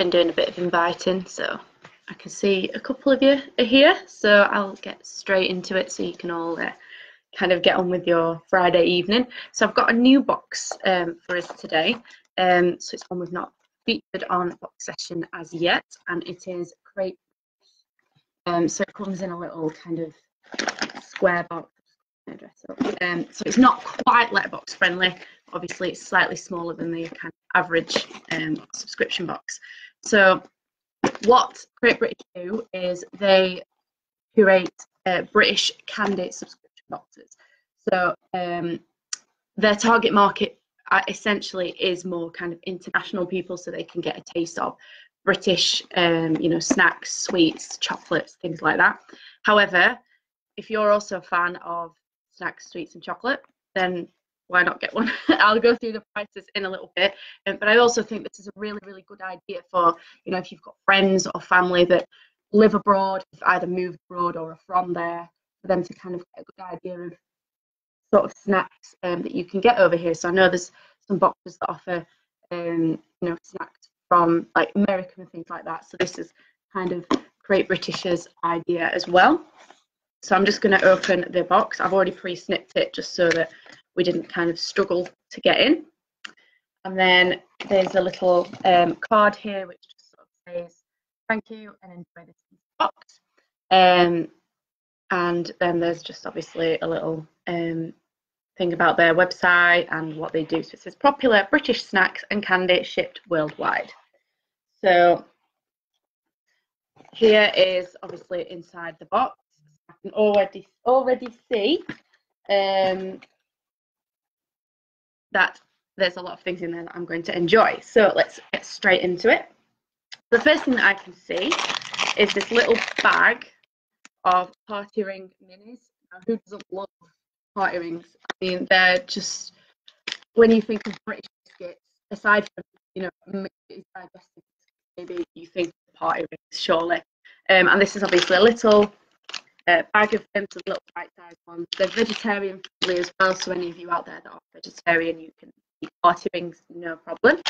been doing a bit of inviting, so I can see a couple of you are here. So I'll get straight into it so you can all uh, kind of get on with your Friday evening. So I've got a new box um, for us today. Um, so it's one we've not featured on Boxession as yet, and it is Crate. Um, so it comes in a little kind of square box. Um, so it's not quite letterbox friendly. Obviously, it's slightly smaller than the kind of average um, subscription box. So what Crate British do is they curate uh, British candidate subscription boxes. So um, their target market uh, essentially is more kind of international people, so they can get a taste of British, um, you know, snacks, sweets, chocolates, things like that. However, if you're also a fan of snacks, sweets, and chocolate, then why not get one? I'll go through the prices in a little bit. Um, but I also think this is a really, really good idea for, you know, if you've got friends or family that live abroad, either moved abroad or are from there, for them to kind of get a good idea of sort of snacks um, that you can get over here. So I know there's some boxes that offer, um, you know, snacks from like America and things like that. So this is kind of Crate British's idea as well. So I'm just going to open the box. I've already pre-snipped it just so that we didn't kind of struggle to get in. And then there's a little um, card here which just sort of says thank you and enjoy this box. Um, and then there's just obviously a little um, thing about their website and what they do. So it says popular British snacks and candy shipped worldwide. So here is obviously inside the box. I can already already see um, that there's a lot of things in there that I'm going to enjoy. So let's get straight into it. The first thing that I can see is this little bag of party ring minis. Now, who doesn't love party rings? I mean, they're just, when you think of British biscuits, aside from, you know, maybe you think party rings, surely. Um, and this is obviously a little uh, bag of them, so little bite-sized ones. They're vegetarian friendly as well, so any of you out there that are vegetarian, you can eat party rings, no problem.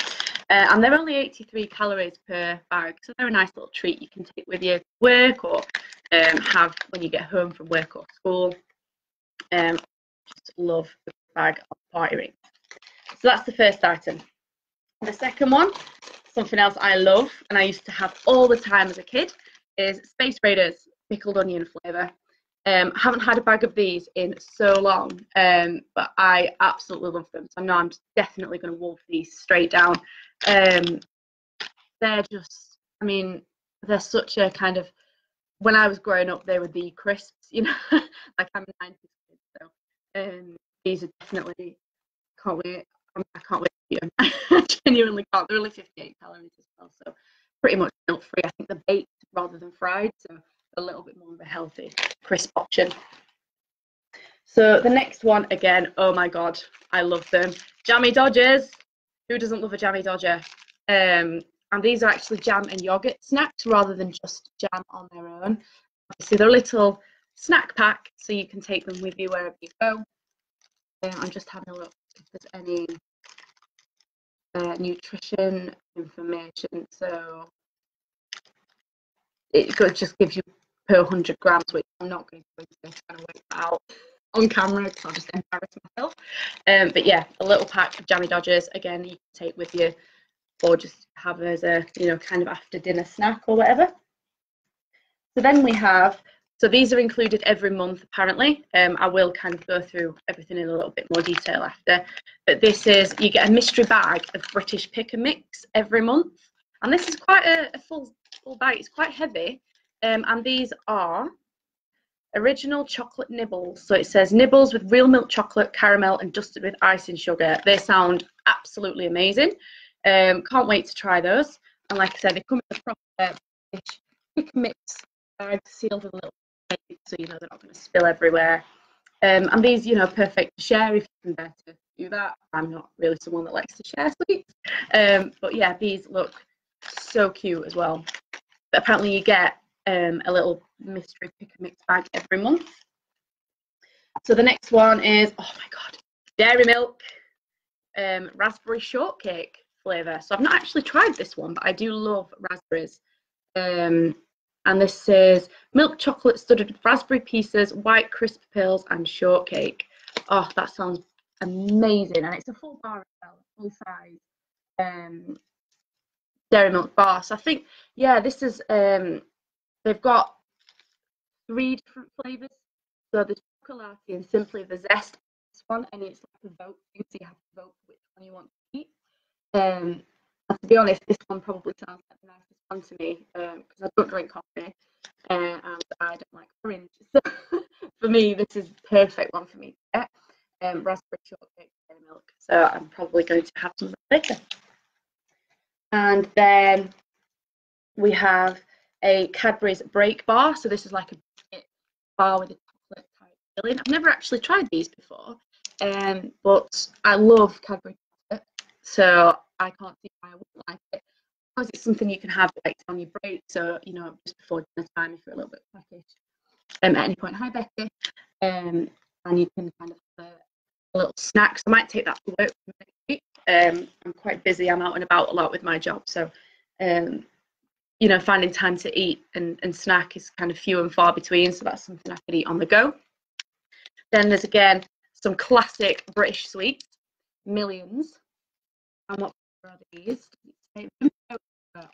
Uh, and they're only 83 calories per bag, so they're a nice little treat you can take with you to work or um, have when you get home from work or school. Um, just love the bag of party rings. So that's the first item. The second one, something else I love and I used to have all the time as a kid, is Space Raiders pickled onion flavour. Um, I haven't had a bag of these in so long, um, but I absolutely love them. So now I'm definitely going to wolf these straight down. Um, they're just, I mean, they're such a kind of. When I was growing up, they were the crisps, you know, like I'm a 90s kid, so um, these are definitely can't wait. I can't wait to eat. I genuinely can't. They're only 58 calories as well, so pretty much milk free. I think they're baked rather than fried, so a little bit more of a healthy crisp option. So the next one, again, oh my God, I love them. Jammy Dodgers. Who doesn't love a Jammy Dodger? Um, and these are actually jam and yogurt snacks rather than just jam on their own. So they're a little snack pack, so you can take them with you wherever you go. Um, I'm just having a look if there's any uh, nutrition information. So it just gives you per 100 grams, which I'm not going to kind of work out on camera because I'll just embarrass myself. Um, but yeah, a little pack of Jammy Dodgers, again, you can take with you or just have as a, you know, kind of after dinner snack or whatever. So then we have, so these are included every month apparently. Um, I will kind of go through everything in a little bit more detail after. But this is, you get a mystery bag of British pick and mix every month. And this is quite a, a full, full bag, it's quite heavy. Um, and these are original chocolate nibbles. So it says nibbles with real milk chocolate, caramel, and dusted with icing sugar. They sound absolutely amazing. Um, can't wait to try those. And like I said, they come in a proper pick mix bag sealed with a little so you know they're not going to spill everywhere. Um, and these, you know, perfect to share if you can bear to do that. I'm not really someone that likes to share sweets. Um, but yeah, these look so cute as well. But apparently you get um, a little mystery pick and mix bag every month. So the next one is, oh my God, dairy milk, um, raspberry shortcake. flavour. So I've not actually tried this one, but I do love raspberries. Um, and this says milk chocolate studded with raspberry pieces, white crisp pills, and shortcake. Oh, that sounds amazing. And it's a full bar as well, full size um, dairy milk bar. So I think, yeah, this is, um, they've got three different flavours. So there's chocolate and simply the zest this one, and it's like a vote so you have to vote which one you want to eat. Um, to be honest, this one probably sounds like the nicest one to me because um, I don't drink coffee uh, and I don't like orange. So for me, this is the perfect one for me to get. Um, raspberry shortcake milk. So I'm probably going to have some of that later. And then we have a Cadbury's Break Bar. So this is like a bar with a chocolate type filling. I've never actually tried these before, um, but I love Cadbury chocolate, so I can't see why I wouldn't like it. Because it's something you can have like on your break, so you know just before dinner time if you're a little bit peckish. Um, at any point, hi Becky, um, and you can kind of have a, a little snack. So I might take that to work next week. Um, I'm quite busy. I'm out and about a lot with my job, so um, you know, finding time to eat and, and snack is kind of few and far between. So that's something I could eat on the go. Then there's again some classic British sweets, millions. And what are these? Oh,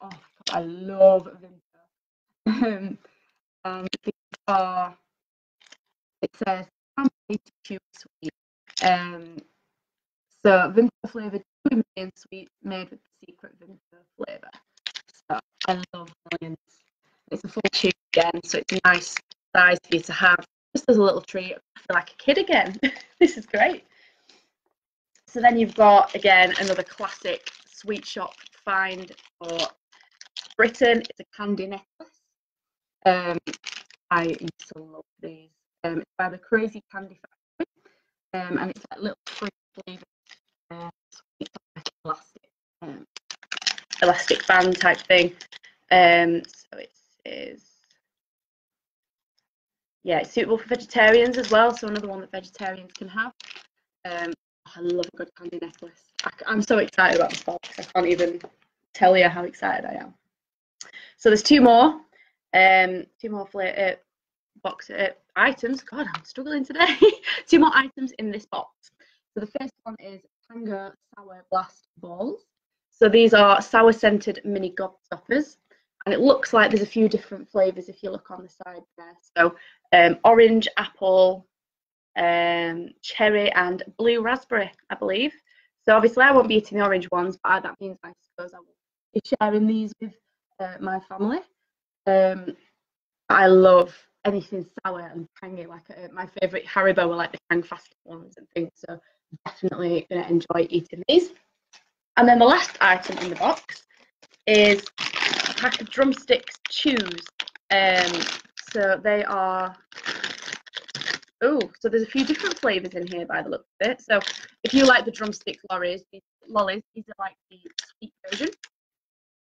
God, I love Vimto. Um, these are, it says, sweet. Um, so Vimto flavoured two million sweet made with the secret Vimto flavour. I love millions. It's a full tube again, so it's a nice size for you to have just as a little treat. I feel like a kid again. this is great. So then you've got, again, another classic sweet shop find for Britain. It's a candy necklace. Um, I used to love these. Um, it's by the Crazy Candy Factory. Um, and it's like little fruit flavoured uh, sweet like elastic, um, elastic band type thing. Um, so it is yeah, it's suitable for vegetarians as well. So another one that vegetarians can have. Um, I love a good candy necklace. I, am so excited about this box. I can't even tell you how excited I am. So there's two more, um, two more uh, box uh, items. God, I'm struggling today. two more items in this box. So the first one is Tango Sour Blast Balls. So these are sour scented mini gobstoppers and it looks like there's a few different flavors if you look on the side there. So um, orange, apple, um, cherry, and blue raspberry, I believe. So obviously I won't be eating the orange ones, but that means I suppose I will be sharing these with uh, my family. Um, I love anything sour and tangy. Like uh, my favourite Haribo are like the Tang Fast ones and things. So definitely going to enjoy eating these. And then the last item in the box is a pack of drumsticks chews. Um, so they are, oh, so there's a few different flavours in here by the look of it. So if you like the drumstick lollies, these, lollies, these are like the sweet version.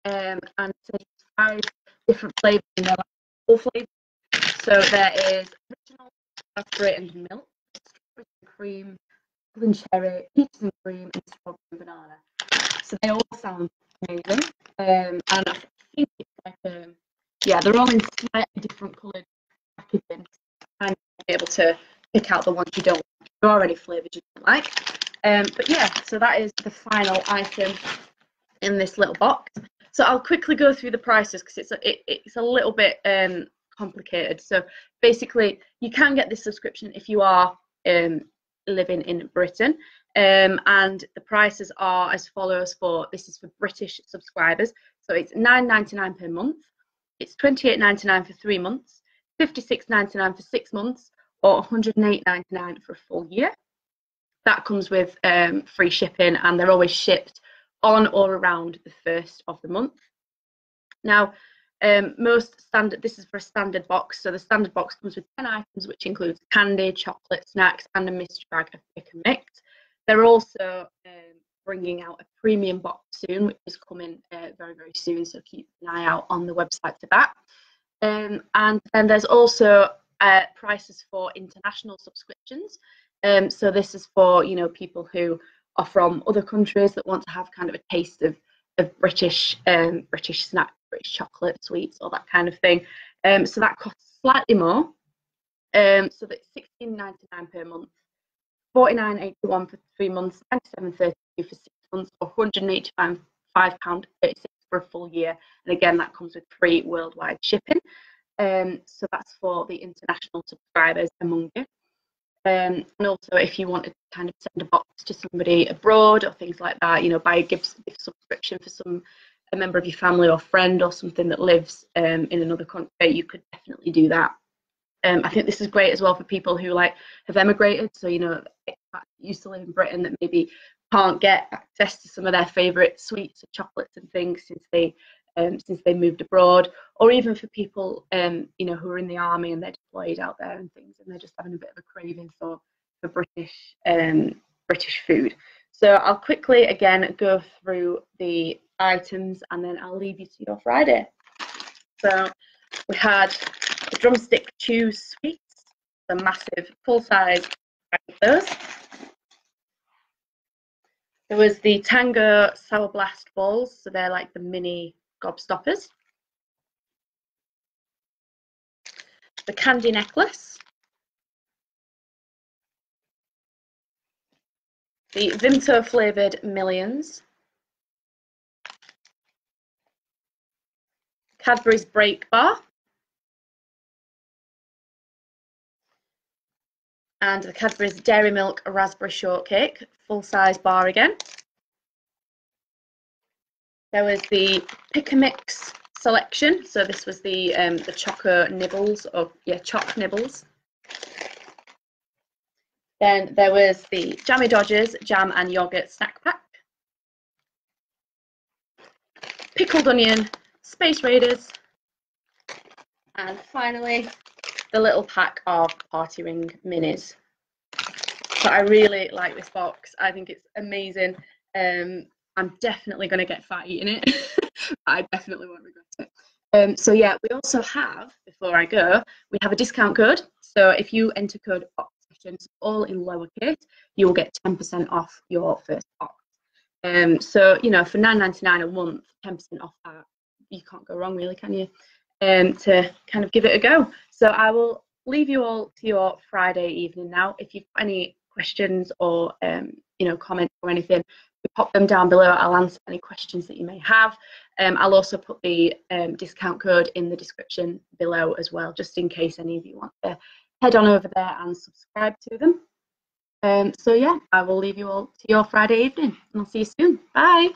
Um, and so five different flavours in there, like full flavours. So there is original raspberry and milk, strawberry and cream, and cherry, peaches and cream, and strawberry and banana. So they all sound amazing. Um, and I think it's like um, yeah, they're all in slightly different coloured packaging. And be able to pick out the ones you don't They're already flavoured you don't like. Um, but yeah, so that is the final item in this little box. So I'll quickly go through the prices because it's a, it, it's a little bit um, complicated. So basically, you can get this subscription if you are um, living in Britain. Um, and the prices are as follows for this is for British subscribers. So it's $9.99 per month. It's $28.99 for three months, $56.99 for six months, or $108.99 for a full year. That comes with um, free shipping, and they're always shipped on or around the first of the month. Now, um, most standard, this is for a standard box. So the standard box comes with 10 items, which includes candy, chocolate, snacks, and a mystery bag of pick and mix. They're also um, bringing out a premium box soon, which is coming uh, very, very soon. So keep an eye out on the website for that. Um, and then there's also uh, prices for international subscriptions. Um, so this is for you know people who are from other countries that want to have kind of a taste of, of British um, British snack, British chocolate, sweets, all that kind of thing. Um, so that costs slightly more. Um, so that's sixteen ninety nine per month, forty nine eighty one for three months, ninety seven thirty two for six months, or one hundred eighty five pound thirty six for a full year. And again, that comes with free worldwide shipping. Um, so that's for the international subscribers among you. Um, and also, if you want to kind of send a box to somebody abroad or things like that, you know, buy a gift, gift subscription for some a member of your family or friend or something that lives um, in another country, you could definitely do that. Um, I think this is great as well for people who like have emigrated. So you know, used to live in Britain that maybe can't get access to some of their favourite sweets and chocolates and things since they um, since they moved abroad, or even for people um, you know who are in the army and they're deployed out there and things, and they're just having a bit of a craving for for British um, British food. So I'll quickly again go through the items and then I'll leave you to your Friday. So we had the drumstick chew sweets, the massive full size of those. There was the Tango Sour Blast balls, so they're like the mini gobstoppers. The candy necklace. The Vimto flavoured Millions. Cadbury's Break Bar. And the Cadbury's Dairy Milk Raspberry Shortcake, full size bar again. There was the Pick a Mix selection. So this was the um, the choco nibbles, or yeah, choc nibbles. Then there was the Jammy Dodgers jam and yogurt snack pack. Pickled onion, Space Raiders. And finally, the little pack of Party Ring minis. So I really like this box. I think it's amazing. Um, I'm definitely going to get fat eating it. I definitely won't regret it. Um, so yeah, we also have, before I go, we have a discount code. So if you enter code BOXESSIONS all in lowercase, you will get 10% off your first box. Um, so, you know, for $9.99 a month, 10% off that, you can't go wrong really, can you? Um, to kind of give it a go. So I will leave you all to your Friday evening now. If you've got any questions or, um, you know, comments or anything, pop them down below. I'll answer any questions that you may have. Um, I'll also put the um, discount code in the description below as well, just in case any of you want to head on over there and subscribe to them. Um, so yeah, I will leave you all to your Friday evening and I'll see you soon. Bye.